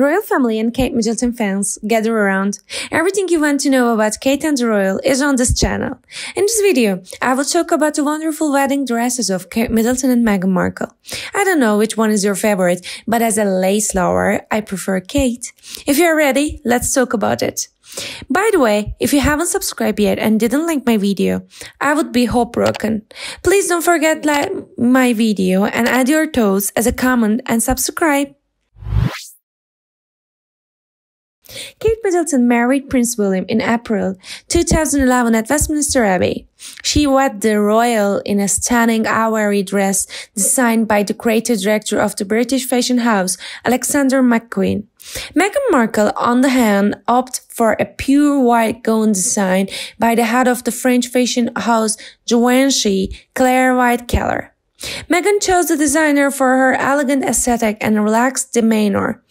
Royal family and Kate Middleton fans, gather around. Everything you want to know about Kate and the Royal is on this channel. In this video, I will talk about the wonderful wedding dresses of Kate Middleton and Meghan Markle. I don't know which one is your favorite, but as a lace lover, I prefer Kate. If you're ready, let's talk about it. By the way, if you haven't subscribed yet and didn't like my video, I would be heartbroken. Please don't forget like my video and add your toes as a comment and subscribe. Kate Middleton married Prince William in April 2011 at Westminster Abbey. She wed the royal in a stunning ivory dress designed by the creative director of the British fashion house, Alexander McQueen. Meghan Markle, on the hand, opted for a pure white gown design by the head of the French fashion house Givenchy, Clare Waight Keller. Meghan chose the designer for her elegant aesthetic and relaxed demeanor.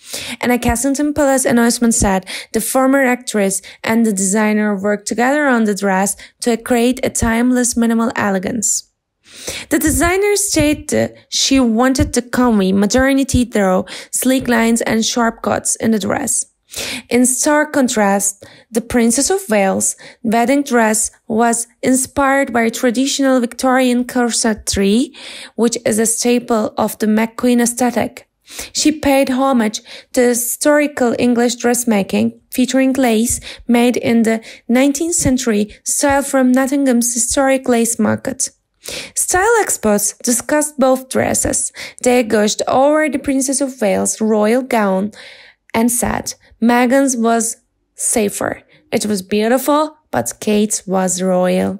And a Kensington Palace announcement said the former actress and the designer worked together on the dress to create a timeless minimal elegance. The designer stated she wanted the comely modernity through sleek lines and sharp cuts in the dress. In stark contrast, the Princess of Wales' wedding dress was inspired by traditional Victorian corsetry, which is a staple of the McQueen aesthetic. She paid homage to historical English dressmaking, featuring lace made in the 19th century style from Nottingham's historic lace market. Style experts discussed both dresses. They gushed over the Princess of Wales' royal gown and said, Meghan's was safer. It was beautiful, but Kate's was royal.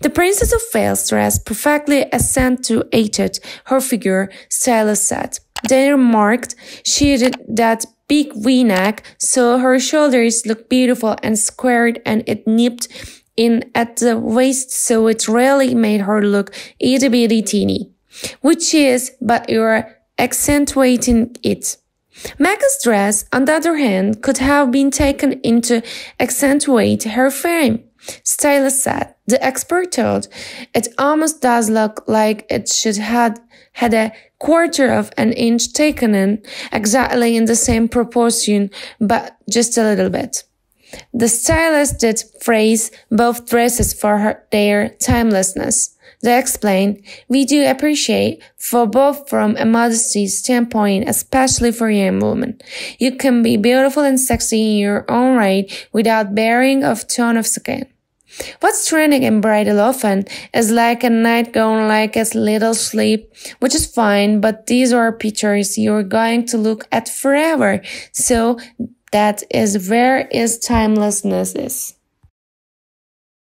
The Princess of Wales dress perfectly accentuated her figure, stylist said. They remarked she did that big v-neck so her shoulders looked beautiful and squared and it nipped in at the waist so it really made her look itty bitty teeny. Which is, but you're accentuating it. Meghan's dress, on the other hand, could have been taken in to accentuate her frame. Stylist said. The expert told, it almost does look like it should have had a quarter of an inch taken in, exactly in the same proportion, but just a little bit. The stylist did praise both dresses for her, their timelessness. They explain, we do appreciate for both from a modesty standpoint, especially for young women. You can be beautiful and sexy in your own right without baring of tone of skin. What's trending in bridal often is like a nightgown, like a little sleep, which is fine, but these are pictures you're going to look at forever. So that is where is timelessness is.